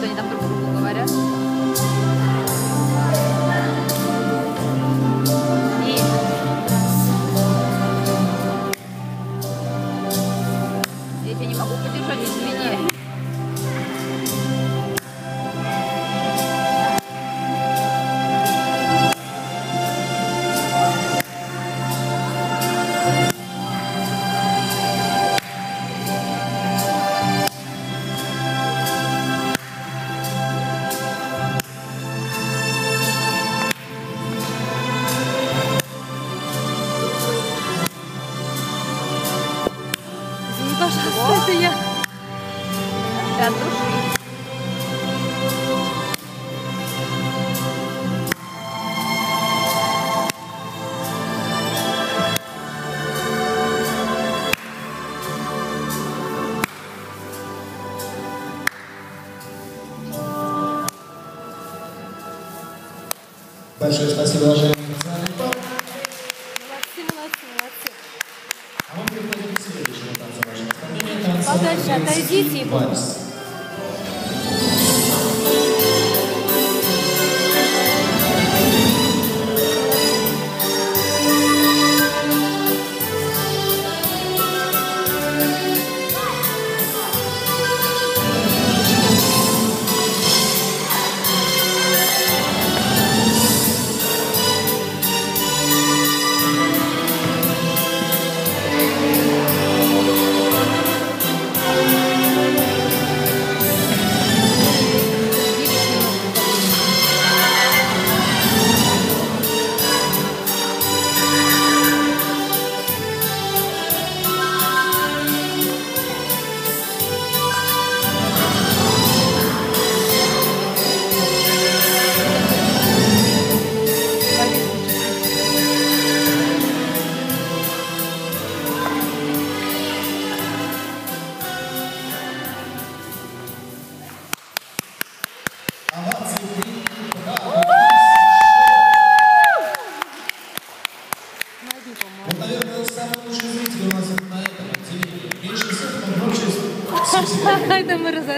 что они там друг другу говорят. И... Я тебя не могу подержать, пожалуйста, это я. Ты от души. Большое спасибо, уважаемые odejść, a to tá dzieci.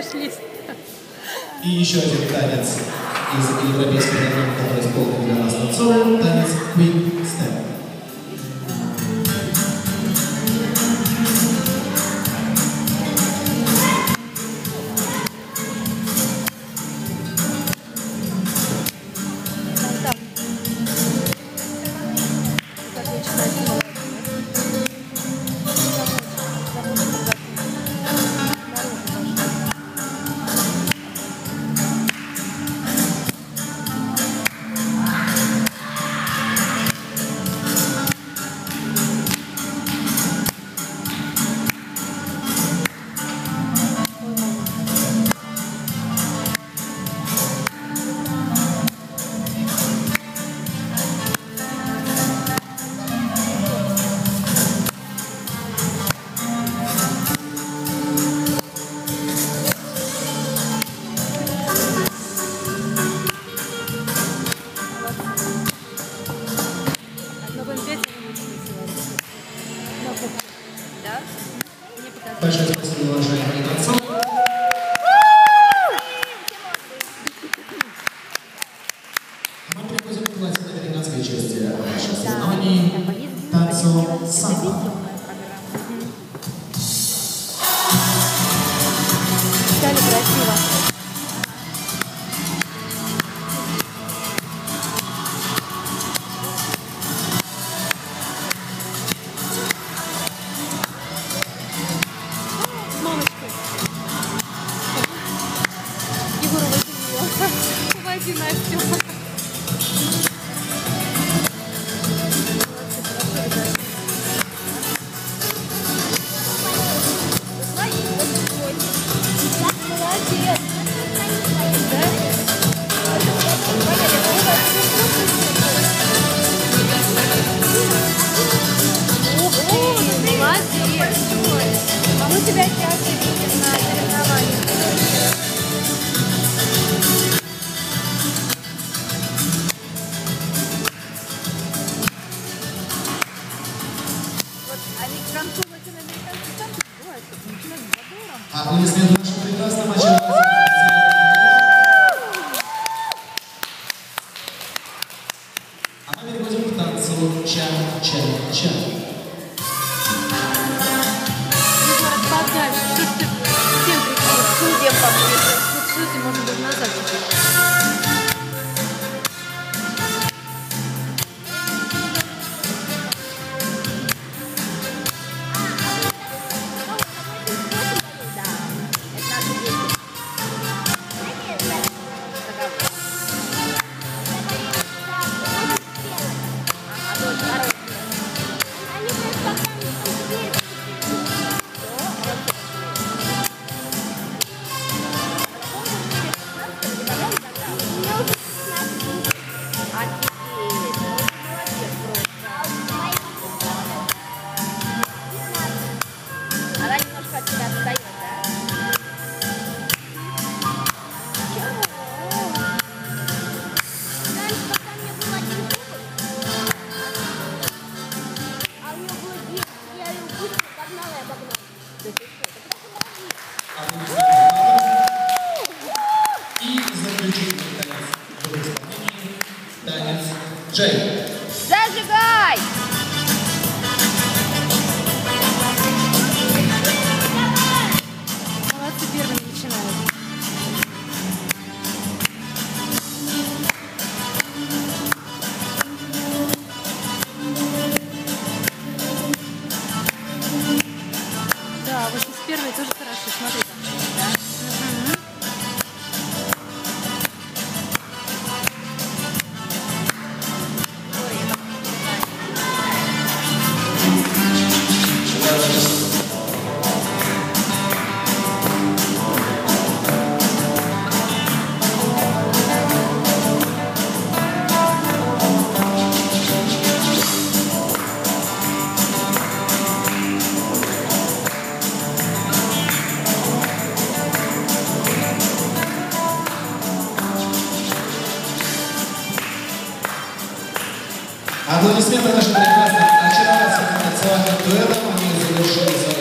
Разошлись. И еще один танец из европейской программы, который Стали красиво. Егор, уводи ее. Уводи Настю. Тебя сейчас видим на соревнованиях. Вот они французы, бывают, начинают с забором. Аплодисменты good. Gente. Zé de Аплодисменты нашим прекрасным очаровательным танцевальным дуэтом. Они завершили